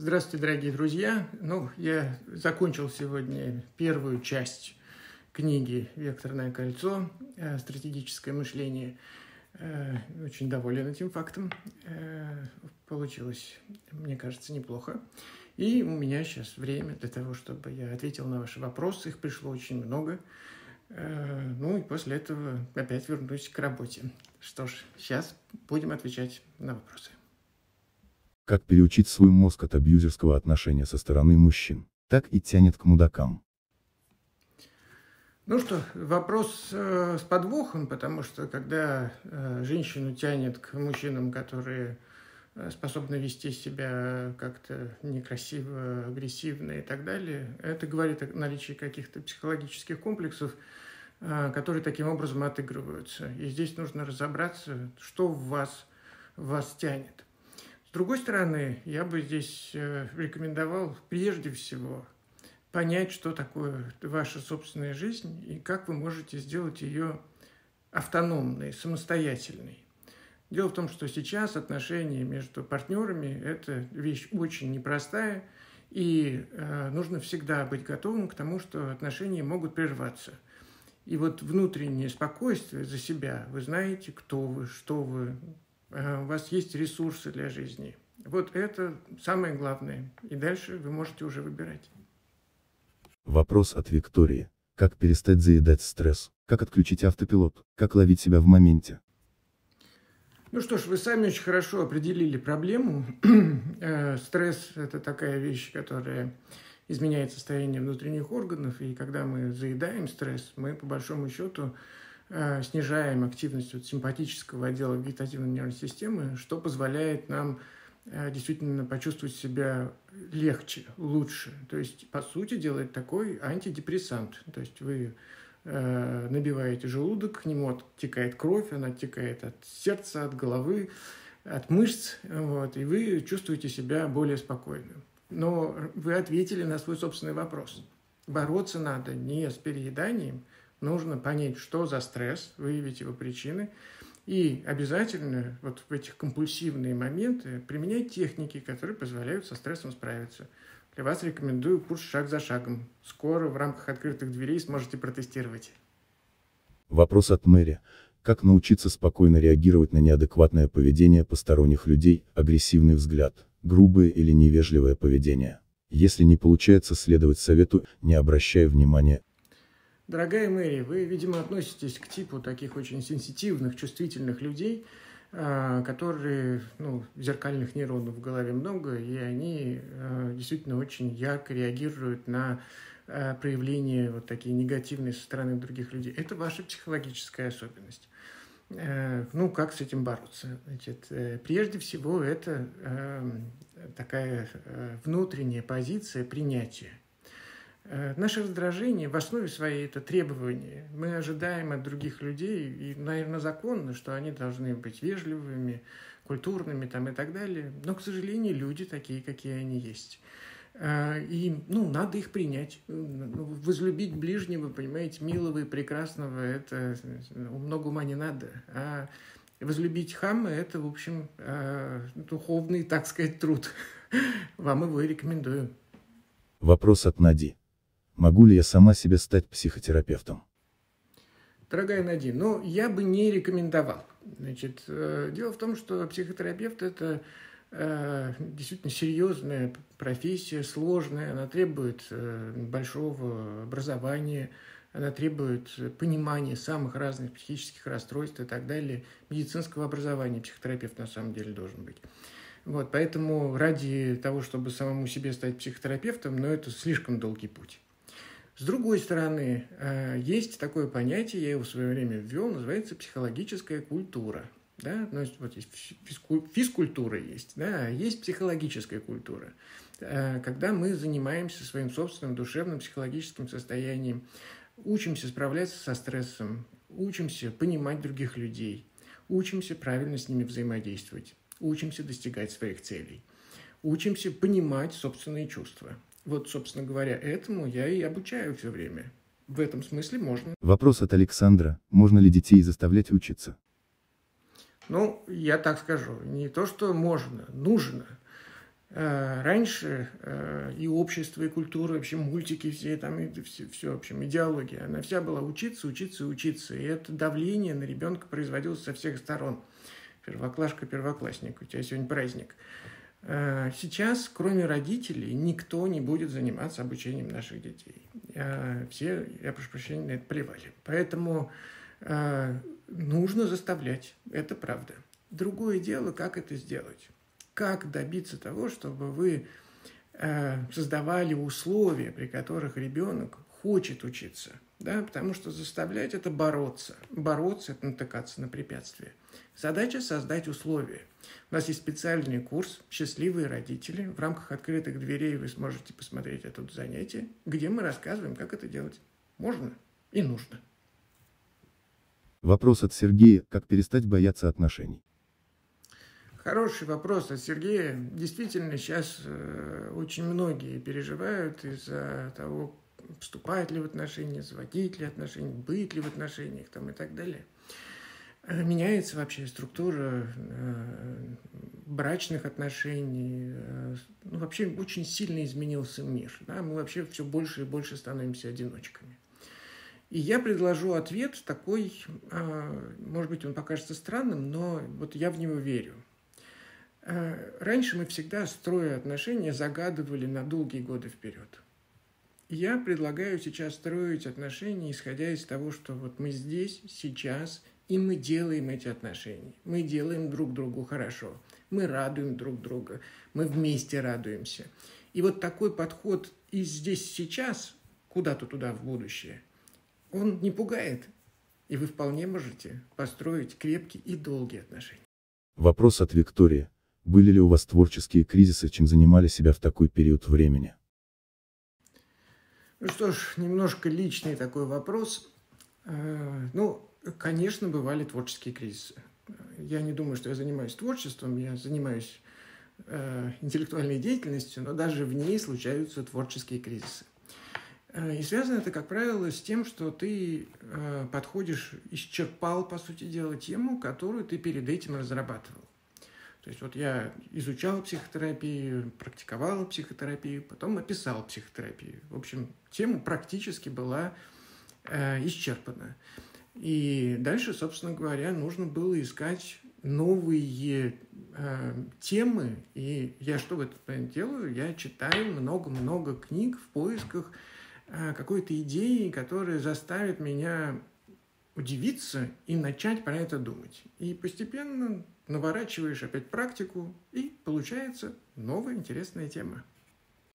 Здравствуйте, дорогие друзья. Ну, я закончил сегодня первую часть книги «Векторное кольцо. Э, стратегическое мышление». Э, очень доволен этим фактом. Э, получилось, мне кажется, неплохо. И у меня сейчас время для того, чтобы я ответил на ваши вопросы. Их пришло очень много. Ну и после этого опять вернусь к работе. Что ж, сейчас будем отвечать на вопросы. Как переучить свой мозг от абьюзерского отношения со стороны мужчин, так и тянет к мудакам. Ну что, вопрос э, с подвохом, потому что когда э, женщину тянет к мужчинам, которые э, способны вести себя как-то некрасиво, агрессивно и так далее, это говорит о наличии каких-то психологических комплексов, э, которые таким образом отыгрываются. И здесь нужно разобраться, что в вас, вас тянет. С другой стороны, я бы здесь э, рекомендовал прежде всего понять, что такое ваша собственная жизнь и как вы можете сделать ее автономной, самостоятельной. Дело в том, что сейчас отношения между партнерами – это вещь очень непростая, и э, нужно всегда быть готовым к тому, что отношения могут прерваться. И вот внутреннее спокойствие за себя, вы знаете, кто вы, что вы, у вас есть ресурсы для жизни. Вот это самое главное. И дальше вы можете уже выбирать. Вопрос от Виктории. Как перестать заедать стресс? Как отключить автопилот? Как ловить себя в моменте? Ну что ж, вы сами очень хорошо определили проблему. Э, стресс – это такая вещь, которая изменяет состояние внутренних органов, и когда мы заедаем стресс, мы по большому счету Э, снижаем активность вот симпатического отдела вегетативной нервной системы, что позволяет нам э, действительно почувствовать себя легче, лучше. То есть, по сути, делает такой антидепрессант. То есть вы э, набиваете желудок, к нему оттекает кровь, она оттекает от сердца, от головы, от мышц, вот, и вы чувствуете себя более спокойным. Но вы ответили на свой собственный вопрос. Бороться надо не с перееданием, нужно понять, что за стресс, выявить его причины, и обязательно вот в этих компульсивные моменты применять техники, которые позволяют со стрессом справиться. Для вас рекомендую курс «Шаг за шагом». Скоро в рамках открытых дверей сможете протестировать. Вопрос от Мэри. Как научиться спокойно реагировать на неадекватное поведение посторонних людей, агрессивный взгляд, грубое или невежливое поведение? Если не получается следовать совету, не обращая внимания, Дорогая Мэри, вы, видимо, относитесь к типу таких очень сенситивных, чувствительных людей, а, которые, ну, зеркальных нейронов в голове много, и они а, действительно очень ярко реагируют на а, проявления вот такие негативные со стороны других людей. Это ваша психологическая особенность. Ну, как с этим бороться? Значит, э, прежде всего, это такая э, внутренняя позиция принятия. Э, наше раздражение в основе своей это требование. Мы ожидаем от других людей, и, наверное, законно, что они должны быть вежливыми, культурными там, и так далее. Но, к сожалению, люди такие, какие они есть. Э, и, ну, надо их принять. Ну, возлюбить ближнего, понимаете, милого и прекрасного, это ну, много ума не надо. А возлюбить хама – это, в общем, э, духовный, так сказать, труд. Вам его и рекомендую. Вопрос от Нади. Могу ли я сама себе стать психотерапевтом? Дорогая Надин, ну, я бы не рекомендовал. Значит, э, дело в том, что психотерапевт – это э, действительно серьезная профессия, сложная, она требует э, большого образования, она требует понимания самых разных психических расстройств и так далее. Медицинского образования психотерапевт на самом деле должен быть. Вот, поэтому ради того, чтобы самому себе стать психотерапевтом, ну, это слишком долгий путь. С другой стороны, э, есть такое понятие, я его в свое время ввел, называется психологическая культура. Да? Ну, вот есть физкультура есть, да, а есть психологическая культура. Э, когда мы занимаемся своим собственным душевным психологическим состоянием, учимся справляться со стрессом, учимся понимать других людей, учимся правильно с ними взаимодействовать, учимся достигать своих целей, учимся понимать собственные чувства – вот, собственно говоря, этому я и обучаю все время. В этом смысле можно. Вопрос от Александра. Можно ли детей заставлять учиться? Ну, я так скажу. Не то, что можно, нужно. Э, раньше э, и общество, и культура, вообще мультики все, там и все, все, в общем, идеология, она вся была учиться, учиться, учиться. И это давление на ребенка производилось со всех сторон. Первоклашка, первоклассник, у тебя сегодня праздник. Э, сейчас, кроме родителей, никто не будет заниматься обучением наших детей. Все, я прошу прощения, на это плевали. Поэтому нужно заставлять, это правда. Другое дело, как это сделать как добиться того, чтобы вы создавали условия, при которых ребенок хочет учиться. Да? Потому что заставлять это бороться. Бороться – это натыкаться на препятствия. Задача – создать условия. У нас есть специальный курс «Счастливые родители». В рамках открытых дверей вы сможете посмотреть это занятие, где мы рассказываем, как это делать. Можно и нужно. Вопрос от Сергея. Как перестать бояться отношений? Хороший вопрос от Сергея. Действительно, сейчас э, очень многие переживают из-за того, вступать ли в отношения, заводить ли отношения, быть ли в отношениях там, и так далее. Э, меняется вообще структура э, брачных отношений. Э, ну, вообще очень сильно изменился мир. Да? Мы вообще все больше и больше становимся одиночками. И я предложу ответ такой, э, может быть, он покажется странным, но вот я в него верю – раньше мы всегда, строя отношения, загадывали на долгие годы вперед. Я предлагаю сейчас строить отношения, исходя из того, что вот мы здесь, сейчас, и мы делаем эти отношения. Мы делаем друг другу хорошо. Мы радуем друг друга. Мы вместе радуемся. И вот такой подход и здесь, сейчас, куда-то туда в будущее, он не пугает. И вы вполне можете построить крепкие и долгие отношения. Вопрос от Виктории. Были ли у вас творческие кризисы, чем занимали себя в такой период времени? Ну что ж, немножко личный такой вопрос. Э, ну, конечно, бывали творческие кризисы. Я не думаю, что я занимаюсь творчеством, я занимаюсь э, интеллектуальной деятельностью, но даже в ней случаются творческие кризисы. Э, и связано это, как правило, с тем, что ты подходишь, исчерпал, по сути дела, тему, которую ты перед этим разрабатывал. То есть вот я изучал психотерапию, практиковал психотерапию, потом описал психотерапию. В общем, тема практически была э, исчерпана. И дальше, собственно говоря, нужно было искать новые э, темы. И я что в этот момент делаю? Я читаю много-много книг в поисках э, какой-то идеи, которая заставит меня удивиться и начать про это думать. И постепенно наворачиваешь опять практику, и получается новая интересная тема.